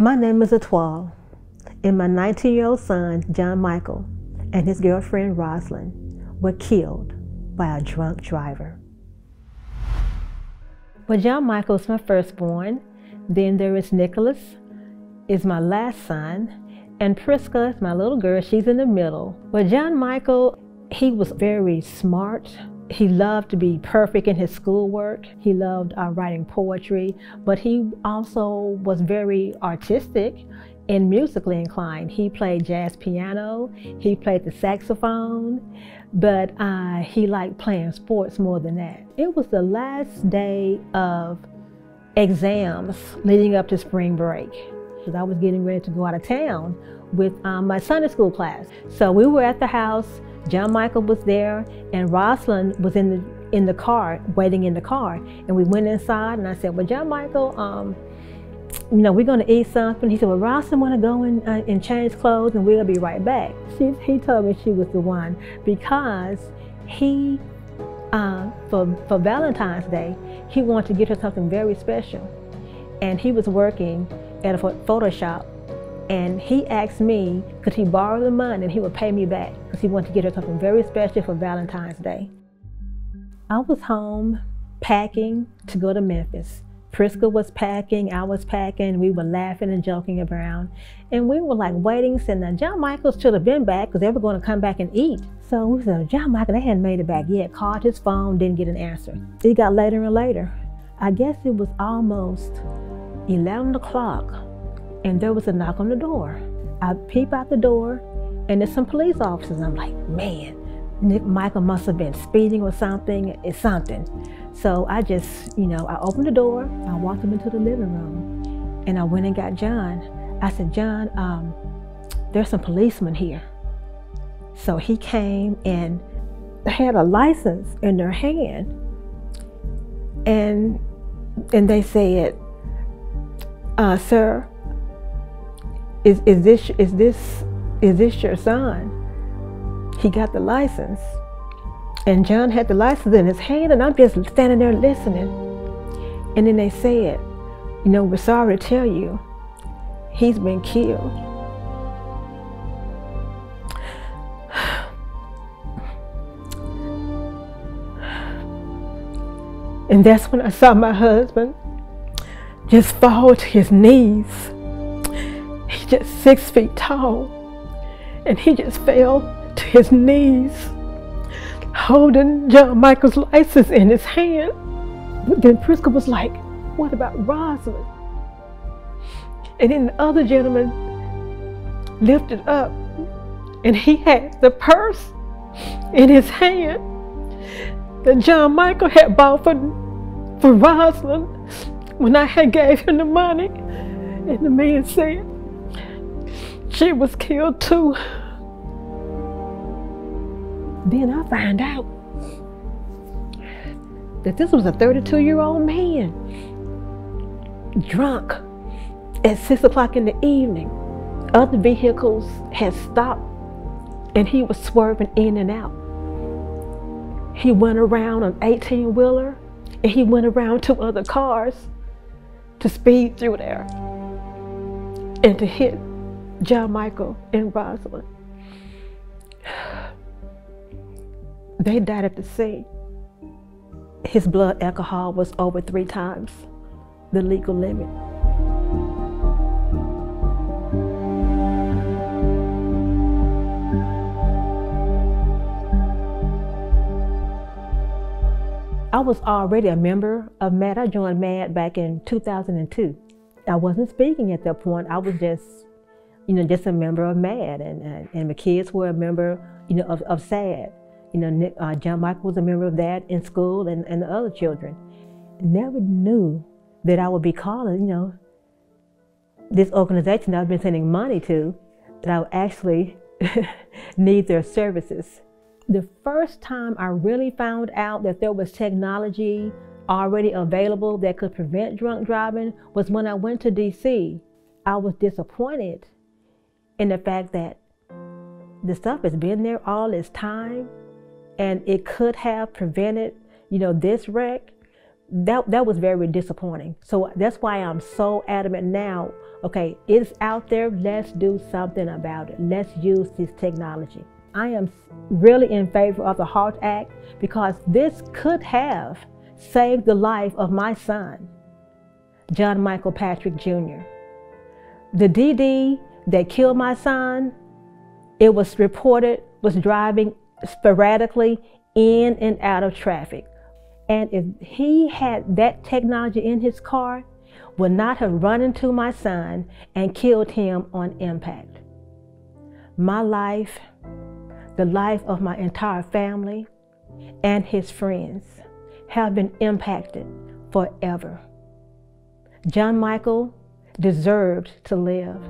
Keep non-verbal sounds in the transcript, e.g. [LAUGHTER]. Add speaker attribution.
Speaker 1: My name is Etoile, and my 19 year old son, John Michael, and his girlfriend, Rosalyn, were killed by a drunk driver. Well, John Michael is my firstborn. Then there is Nicholas, is my last son, and Prisca is my little girl. She's in the middle. Well, John Michael, he was very smart. He loved to be perfect in his schoolwork. He loved uh, writing poetry, but he also was very artistic and musically inclined. He played jazz piano, he played the saxophone, but uh, he liked playing sports more than that. It was the last day of exams leading up to spring break because I was getting ready to go out of town with um, my Sunday school class. So we were at the house John Michael was there, and Rosalyn was in the in the car, waiting in the car. And we went inside, and I said, "Well, John Michael, um, you know, we're going to eat something." He said, "Well, Rosalyn want to go and, uh, and change clothes, and we'll be right back." She, he told me she was the one because he, uh, for for Valentine's Day, he wanted to get her something very special, and he was working at a photo shop and he asked me, could he borrow the money and he would pay me back because he wanted to get her something very special for Valentine's Day. I was home packing to go to Memphis. Prisca was packing, I was packing, we were laughing and joking around. And we were like waiting, saying, John Michaels should have been back because they were going to come back and eat. So we said, John Michael, they hadn't made it back yet. Called his phone, didn't get an answer. It got later and later. I guess it was almost 11 o'clock and there was a knock on the door. I peep out the door, and there's some police officers. I'm like, man, Nick Michael must have been speeding or something. It's something. So I just, you know, I opened the door. I walked him into the living room, and I went and got John. I said, John, um, there's some policemen here. So he came and had a license in their hand, and and they said, uh, "Sir, is, is this is this is this your son? He got the license. And John had the license in his hand, and I'm just standing there listening. And then they said, You know, we're sorry to tell you, he's been killed. [SIGHS] And that's when I saw my husband just fall to his knees He's just six feet tall. And he just fell to his knees, holding John Michael's license in his hand. But then Prisca was like, What about Rosalyn? And then the other gentleman lifted up, and he had the purse in his hand that John Michael had bought for, for Rosalyn when I had gave him the money. And the man said, she was killed too. Then I find out that this was a 32 year old man, drunk at 6 o'clock in the evening. Other vehicles had stopped and he was swerving in and out. He went around an 18 wheeler and he went around two other cars to speed through there and to hit John Michael and Rosalyn. [SIGHS] They died at the scene. His blood alcohol was over three times the legal limit. I was already a member of MADD. I joined MADD back in 2002. I wasn't speaking at that point. I was just you know, just a member of MADD, and, and, and my kids were a member, you know, of, of SADD. You know, Nick, uh, John Michael was a member of that in school, and, and the other children. Never knew that I would be calling, you know, this organization that I've been sending money to, that I would actually [LAUGHS] need their services. The first time I really found out that there was technology already available that could prevent drunk driving was when I went to DC. I was disappointed in the fact that the stuff has been there all this time and it could have prevented, you know, this wreck. that, that was very disappointing. So that's why I'm so adamant now. Okay, it's out there. Let's do something about it. Let's use this technology. I am really in favor of the HALT Act because this could have saved the life of my son, John Michael Patrick Jr. The DD that killed my son, it was reported was driving sporadically in and out of traffic. And if he had that technology in his car, would not have run into my son and killed him on impact. My life, the life of my entire family, and his friends have been impacted forever. John Michael deserved to live.